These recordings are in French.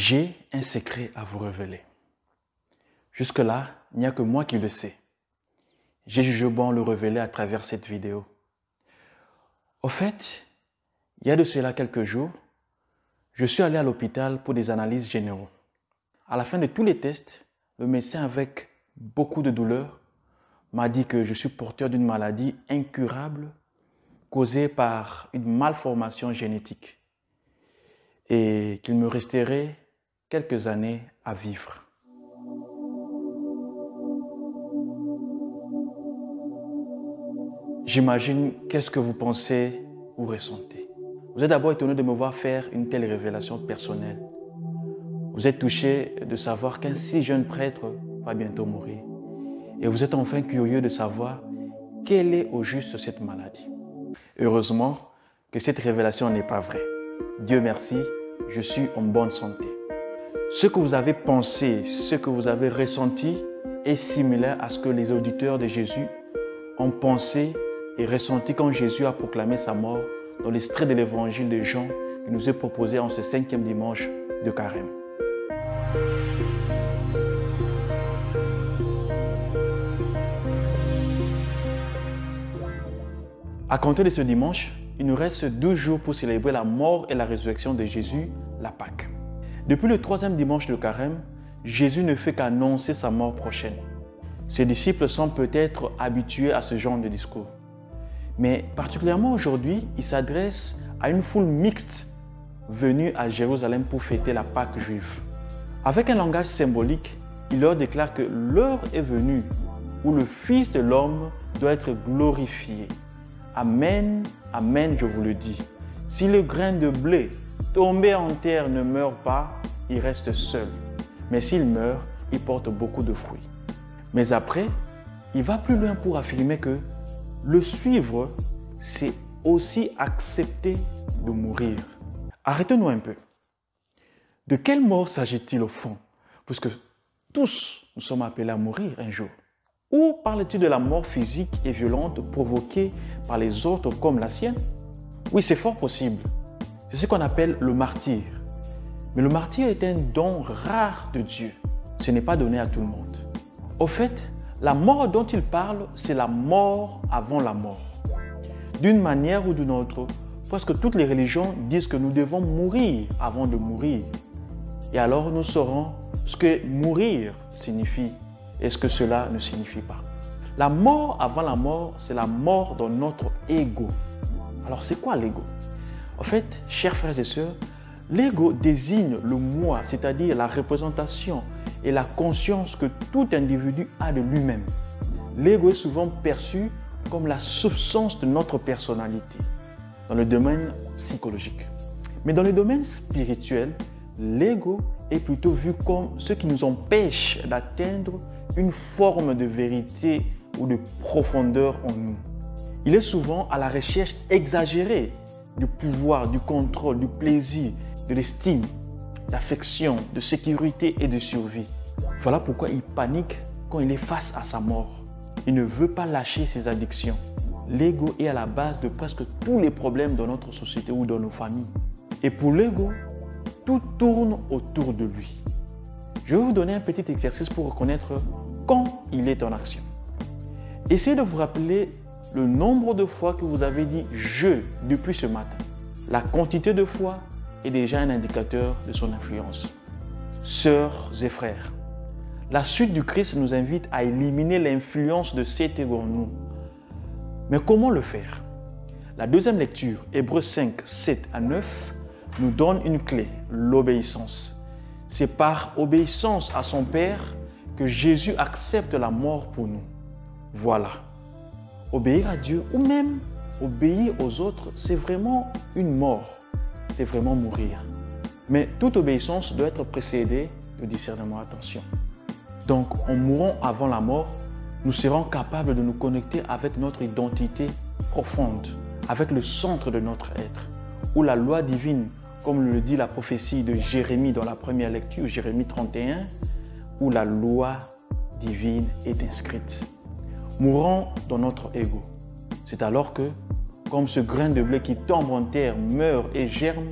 J'ai un secret à vous révéler. Jusque-là, il n'y a que moi qui le sais. J'ai jugé bon le révéler à travers cette vidéo. Au fait, il y a de cela quelques jours, je suis allé à l'hôpital pour des analyses généraux. À la fin de tous les tests, le médecin avec beaucoup de douleur m'a dit que je suis porteur d'une maladie incurable causée par une malformation génétique et qu'il me resterait quelques années à vivre. J'imagine qu'est-ce que vous pensez ou ressentez. Vous êtes d'abord étonné de me voir faire une telle révélation personnelle. Vous êtes touché de savoir qu'un si jeune prêtre va bientôt mourir. Et vous êtes enfin curieux de savoir quelle est au juste cette maladie. Heureusement que cette révélation n'est pas vraie. Dieu merci, je suis en bonne santé. Ce que vous avez pensé, ce que vous avez ressenti est similaire à ce que les auditeurs de Jésus ont pensé et ressenti quand Jésus a proclamé sa mort dans l'extrait de l'évangile de Jean qui nous est proposé en ce cinquième dimanche de carême. À compter de ce dimanche, il nous reste deux jours pour célébrer la mort et la résurrection de Jésus, la Pâque. Depuis le troisième dimanche de carême, Jésus ne fait qu'annoncer sa mort prochaine. Ses disciples sont peut-être habitués à ce genre de discours. Mais particulièrement aujourd'hui, il s'adresse à une foule mixte venue à Jérusalem pour fêter la Pâque juive. Avec un langage symbolique, il leur déclare que l'heure est venue où le Fils de l'homme doit être glorifié. Amen, Amen, je vous le dis. Si le grain de blé tombé en terre ne meurt pas, il reste seul. Mais s'il meurt, il porte beaucoup de fruits. Mais après, il va plus loin pour affirmer que le suivre, c'est aussi accepter de mourir. Arrêtons-nous un peu. De quelle mort s'agit-il au fond? Puisque tous nous sommes appelés à mourir un jour. Ou parle-t-il de la mort physique et violente provoquée par les autres comme la sienne? Oui, c'est fort possible. C'est ce qu'on appelle le martyr. Mais le martyr est un don rare de Dieu. Ce n'est pas donné à tout le monde. Au fait, la mort dont il parle, c'est la mort avant la mort. D'une manière ou d'une autre, presque toutes les religions disent que nous devons mourir avant de mourir. Et alors nous saurons ce que mourir signifie et ce que cela ne signifie pas. La mort avant la mort, c'est la mort dans notre ego. Alors c'est quoi l'ego? En fait, chers frères et sœurs, l'ego désigne le moi, c'est-à-dire la représentation et la conscience que tout individu a de lui-même. L'ego est souvent perçu comme la substance de notre personnalité dans le domaine psychologique. Mais dans le domaine spirituel, l'ego est plutôt vu comme ce qui nous empêche d'atteindre une forme de vérité ou de profondeur en nous. Il est souvent à la recherche exagérée du pouvoir, du contrôle, du plaisir, de l'estime, d'affection, de sécurité et de survie. Voilà pourquoi il panique quand il est face à sa mort. Il ne veut pas lâcher ses addictions. L'ego est à la base de presque tous les problèmes dans notre société ou dans nos familles. Et pour l'ego, tout tourne autour de lui. Je vais vous donner un petit exercice pour reconnaître quand il est en action. Essayez de vous rappeler le nombre de fois que vous avez dit je depuis ce matin. La quantité de fois est déjà un indicateur de son influence. Sœurs et frères, la suite du Christ nous invite à éliminer l'influence de ego en nous. Mais comment le faire? La deuxième lecture, Hébreux 5, 7 à 9, nous donne une clé, l'obéissance. C'est par obéissance à son Père que Jésus accepte la mort pour nous. Voilà. Obéir à Dieu ou même obéir aux autres, c'est vraiment une mort. C'est vraiment mourir. Mais toute obéissance doit être précédée de discernement. Attention. Donc, en mourant avant la mort, nous serons capables de nous connecter avec notre identité profonde, avec le centre de notre être, où la loi divine comme le dit la prophétie de Jérémie dans la première lecture, Jérémie 31, où la loi divine est inscrite. Mourant dans notre ego. C'est alors que, comme ce grain de blé qui tombe en terre, meurt et germe,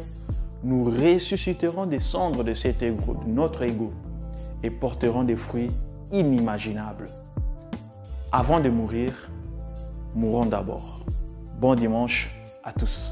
nous ressusciterons des cendres de notre ego, et porterons des fruits inimaginables. Avant de mourir, mourons d'abord. Bon dimanche à tous.